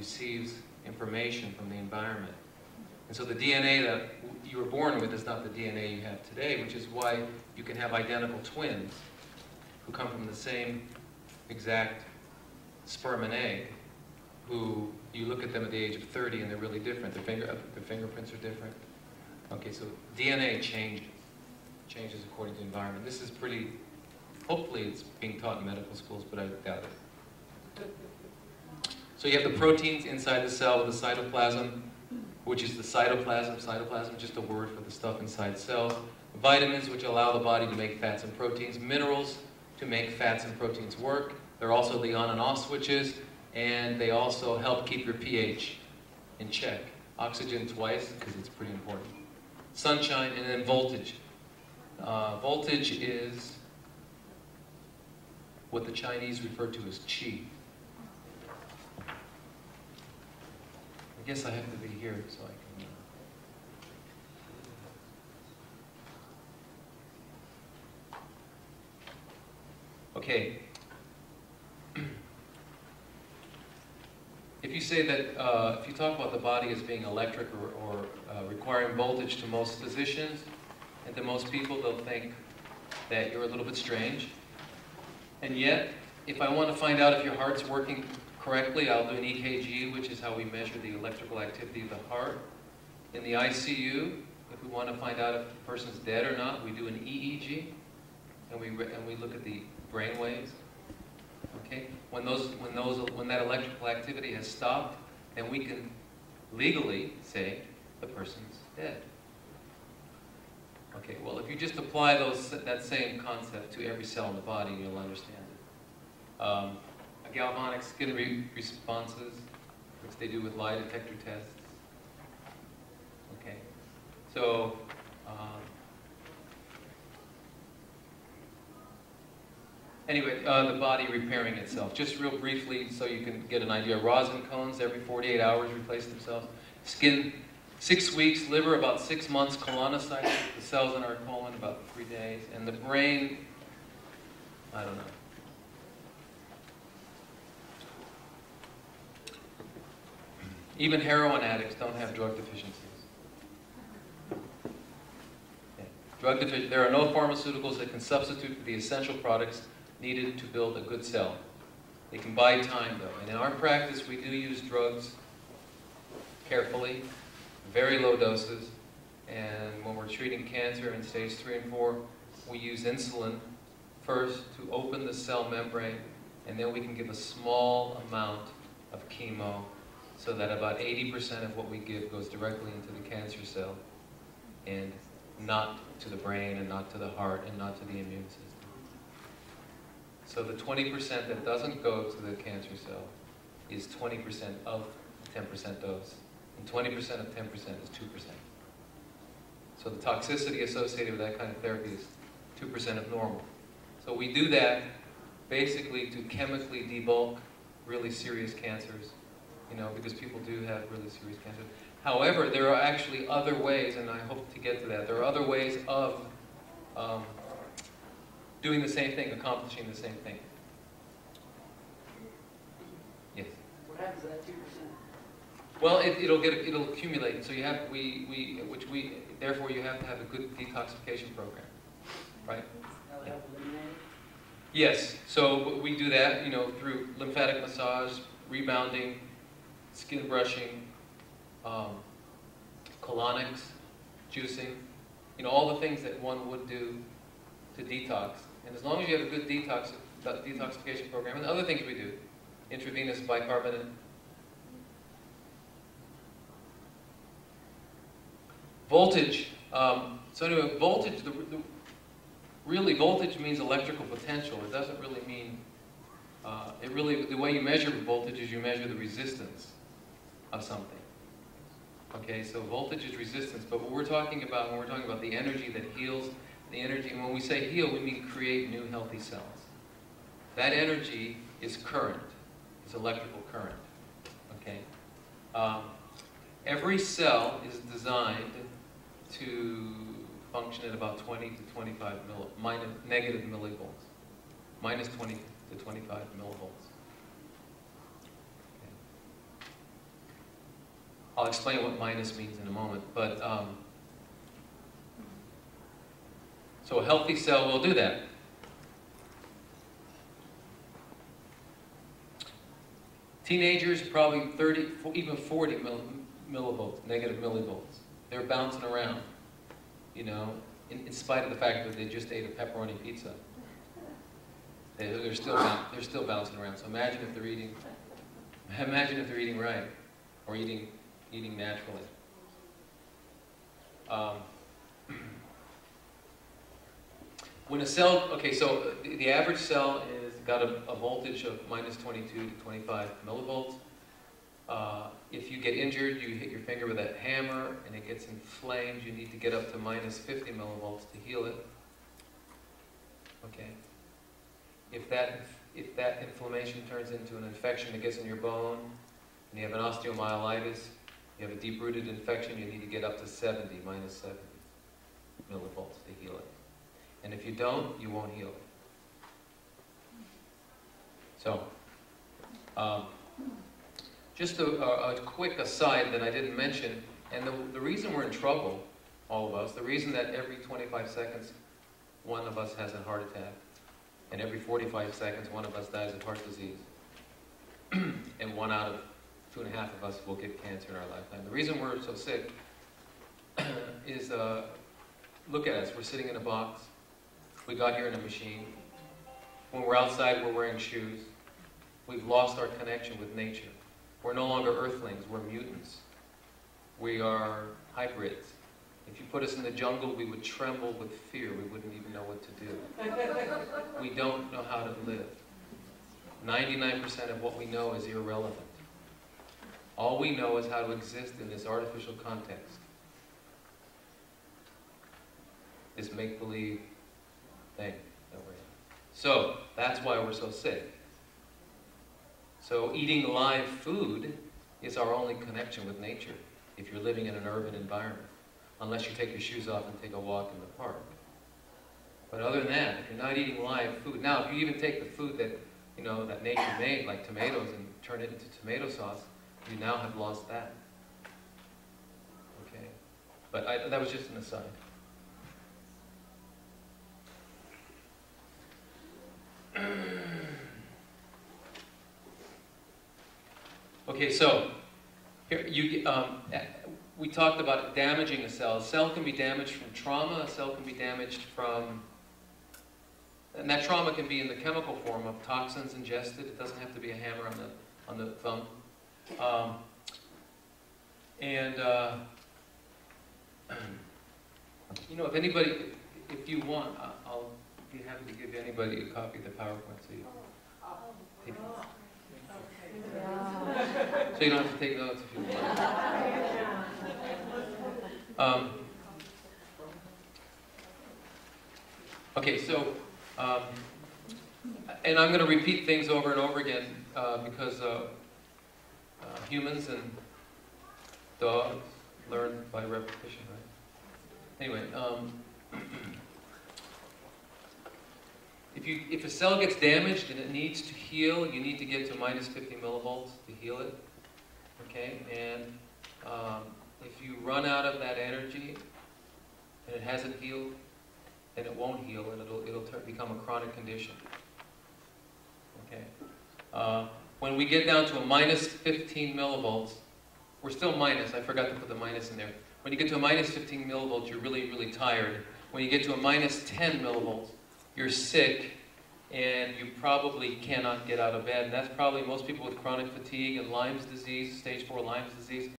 receives information from the environment. And so the DNA that you were born with is not the DNA you have today, which is why you can have identical twins who come from the same exact sperm and egg, who you look at them at the age of 30 and they're really different. Their, finger, their fingerprints are different. Okay, so DNA changes, changes according to the environment. This is pretty, hopefully it's being taught in medical schools, but I doubt it. So you have the proteins inside the cell with the cytoplasm, which is the cytoplasm. Cytoplasm just a word for the stuff inside cells. Vitamins, which allow the body to make fats and proteins. Minerals, to make fats and proteins work. They're also the on and off switches, and they also help keep your pH in check. Oxygen twice, because it's pretty important. Sunshine, and then voltage. Uh, voltage is what the Chinese refer to as qi. I guess I have to be here so I can. Uh... Okay. If you say that, uh, if you talk about the body as being electric or, or uh, requiring voltage to most physicians and to most people, they'll think that you're a little bit strange. And yet, if I want to find out if your heart's working correctly, I'll do an EKG, which is how we measure the electrical activity of the heart. In the ICU, if we want to find out if the person's dead or not, we do an EEG, and we, and we look at the brain waves. Okay? When, those, when, those, when that electrical activity has stopped, then we can legally say the person's dead. Okay, well, if you just apply those, that same concept to every cell in the body, you'll understand it. Um, galvanic skin re responses, which they do with lie detector tests. Okay, so um, anyway, uh, the body repairing itself. Just real briefly, so you can get an idea. Rods and cones every 48 hours replace themselves. Skin, six weeks. Liver, about six months. Colonocytes, the cells in our colon, about three days. And the brain, I don't know. Even heroin addicts don't have drug deficiencies. Drug defi there are no pharmaceuticals that can substitute for the essential products needed to build a good cell. They can buy time, though. And in our practice, we do use drugs carefully, very low doses. And when we're treating cancer in stage three and four, we use insulin first to open the cell membrane, and then we can give a small amount of chemo so that about 80% of what we give goes directly into the cancer cell and not to the brain and not to the heart and not to the immune system. So the 20% that doesn't go to the cancer cell is 20% of 10% dose. And 20% of 10% is 2%. So the toxicity associated with that kind of therapy is 2% of normal. So we do that basically to chemically debulk really serious cancers you know, because people do have really serious cancer. However, there are actually other ways, and I hope to get to that, there are other ways of um, doing the same thing, accomplishing the same thing. Yes? What happens to that 2%? Well, it, will get it'll accumulate. So you have we we which we therefore you have to have a good detoxification program, right? Yeah. Yes. So we do that, you know, through lymphatic massage, rebounding, skin brushing, um, colonics, juicing, you know, all the things that one would do to detox. And as long as you have a good detox, detoxification program, and other things we do, intravenous bicarbonate, voltage. Um, so anyway, voltage, the, the, really voltage means electrical potential. It doesn't really mean, uh, it really, the way you measure voltage is you measure the resistance of something. Okay, so voltage is resistance, but what we're talking about when we're talking about the energy that heals, the energy, and when we say heal, we mean create new healthy cells. That energy is current, it's electrical current. Okay? Um, every cell is designed to function at about 20 to 25 milli, minus, negative millivolts, minus 20 to 25 millivolts. I'll explain what minus means in a moment, but, um, so a healthy cell will do that. Teenagers, probably 30, even 40 millivolts, negative millivolts. They're bouncing around, you know, in, in spite of the fact that they just ate a pepperoni pizza. They, are still, they're still bouncing around. So imagine if they're eating, imagine if they're eating right, or eating, eating naturally. Um, when a cell, okay, so the, average cell is got a, a, voltage of minus 22 to 25 millivolts. Uh, if you get injured, you hit your finger with a hammer and it gets inflamed, you need to get up to minus 50 millivolts to heal it. Okay. If that, if that inflammation turns into an infection that gets in your bone, and you have an osteomyelitis, you have a deep-rooted infection, you need to get up to 70, minus 70 millivolts to heal it. And if you don't, you won't heal it. So, um, just a, a, a, quick aside that I didn't mention, and the, the reason we're in trouble, all of us, the reason that every 25 seconds one of us has a heart attack, and every 45 seconds one of us dies of heart disease, and one out of two and a half of us will get cancer in our lifetime. The reason we're so sick is, uh, look at us, we're sitting in a box, we got here in a machine, when we're outside we're wearing shoes, we've lost our connection with nature. We're no longer earthlings, we're mutants. We are hybrids. If you put us in the jungle, we would tremble with fear. We wouldn't even know what to do. we don't know how to live. 99% of what we know is irrelevant. All we know is how to exist in this artificial context. This make-believe thing that we're in. So, that's why we're so sick. So eating live food is our only connection with nature if you're living in an urban environment, unless you take your shoes off and take a walk in the park. But other than that, if you're not eating live food, now if you even take the food that, you know, that nature made, like tomatoes, and turn it into tomato sauce, you now have lost that. Okay? But I, that was just an aside. Okay, so here you um, we talked about damaging a cell. A cell can be damaged from trauma. A cell can be damaged from, and that trauma can be in the chemical form of toxins ingested. It doesn't have to be a hammer on the on the thumb. Um, and uh, you know, if anybody, if you want, I'll be happy to give anybody a copy of the PowerPoint so you take it. So you don't have to take notes if you want. Um, okay, so, um, and I'm going to repeat things over and over again uh, because uh, humans and dogs learn by repetition, right? Anyway, um, If, you, if a cell gets damaged and it needs to heal, you need to get to minus 50 millivolts to heal it. Okay, and um, if you run out of that energy and it hasn't healed, then it won't heal and it'll, it'll become a chronic condition. Okay. Uh, when we get down to a minus 15 millivolts, we're still minus, I forgot to put the minus in there. When you get to a minus 15 millivolts, you're really, really tired. When you get to a minus 10 millivolts, you're sick and you probably cannot get out of bed. And that's probably most people with chronic fatigue and Lyme's disease, stage 4 Lyme's disease,